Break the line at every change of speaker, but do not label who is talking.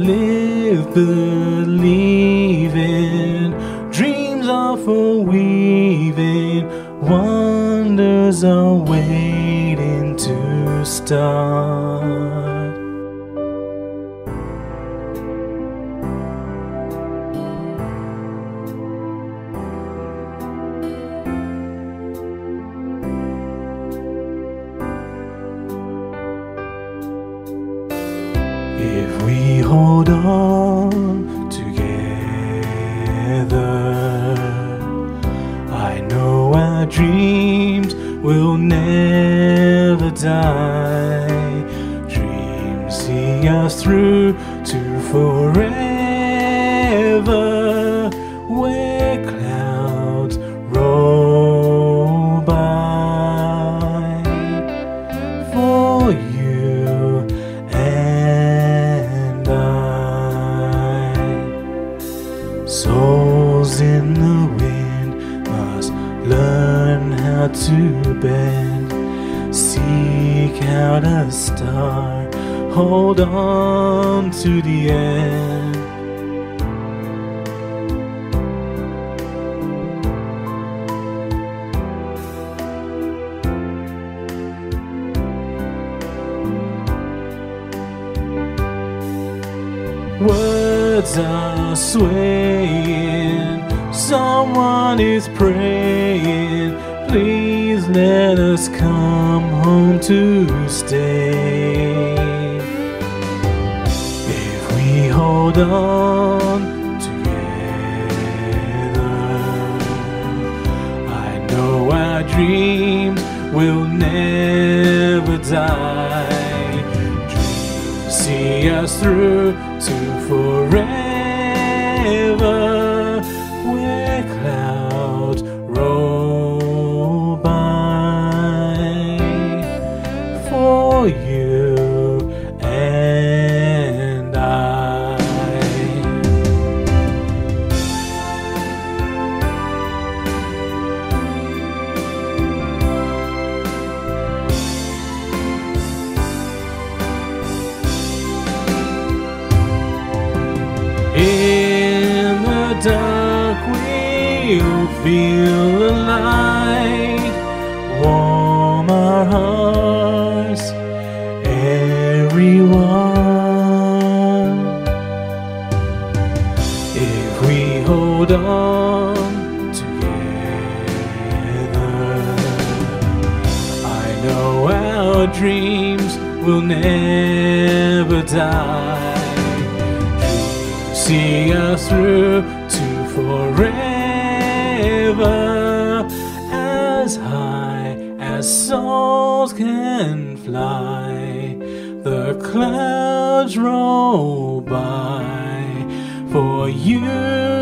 live believing, dreams are for weaving, wonders are waiting to start. Together, I know our dreams will never die. Dreams see us through to forever, where clouds to bend. Seek out a star, hold on to the end. Words are swaying, someone is praying. Please let us come home to stay. If we hold on together, I know our dreams will never die. Dreams see us through to forever, where clouds dark, we'll feel the light, warm our hearts, everyone. If we hold on together, I know our dreams will never die see us through to forever as high as souls can fly. The clouds roll by for you